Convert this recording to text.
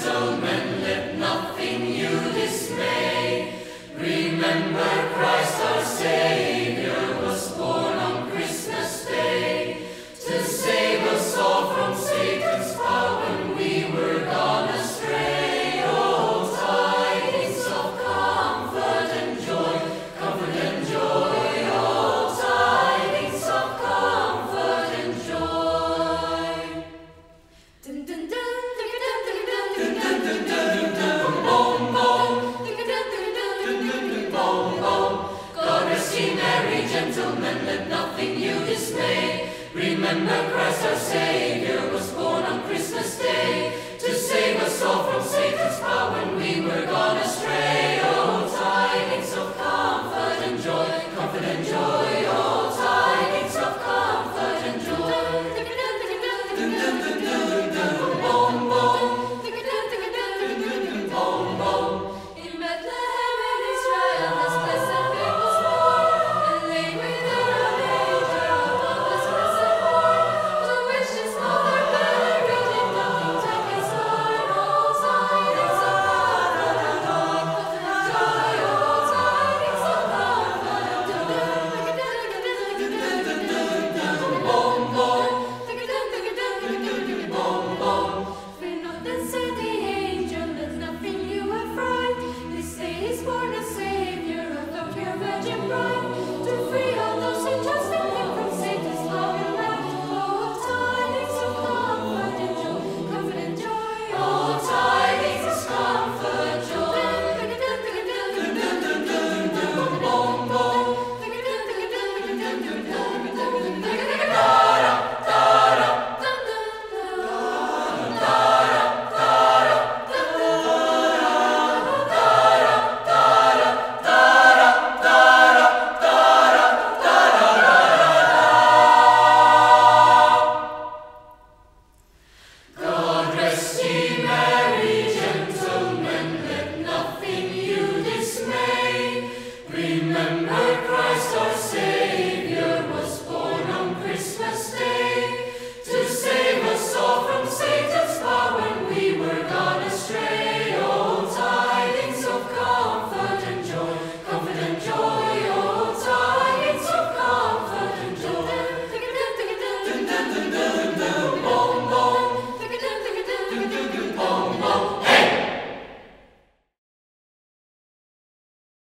so many. Mercy, Mary, gentlemen, let nothing you dismay. Remember Christ our Savior was born on Christmas Day.